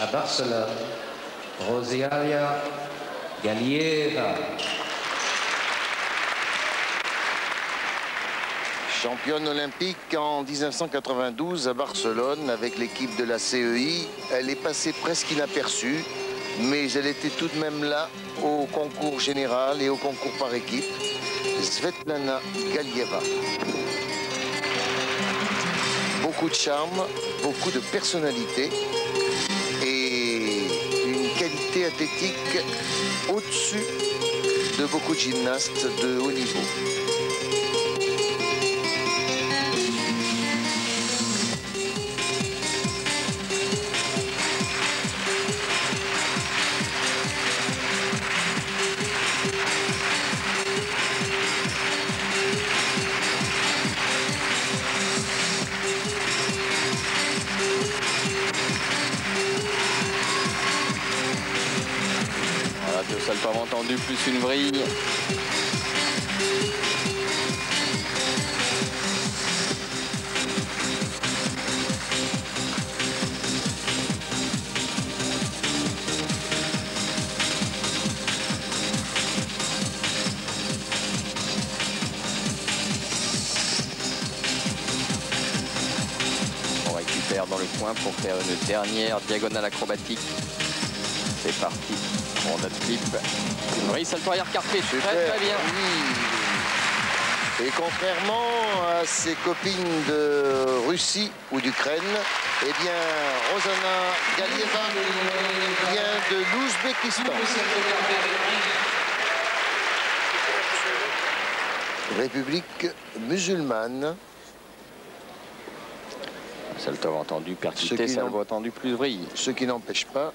à Barcelone, Rosialia Galieva. Championne olympique en 1992 à Barcelone avec l'équipe de la CEI. Elle est passée presque inaperçue, mais elle était tout de même là au concours général et au concours par équipe. Svetlana Galieva. Beaucoup de charme, beaucoup de personnalité athlétique au-dessus de beaucoup de gymnastes de haut niveau. Salles pas entendu, plus une vrille. On récupère dans le coin pour faire une dernière diagonale acrobatique. C'est parti pour notre clip. Oui, salto arrière carpé, très très bien. Oui. Et contrairement à ses copines de Russie ou d'Ukraine, eh bien, Rosana Galieva vient de l'Ouzbékistan. République musulmane. Salto entendu, salvo n'en- entendu, plus vrille. Ce qui n'empêche pas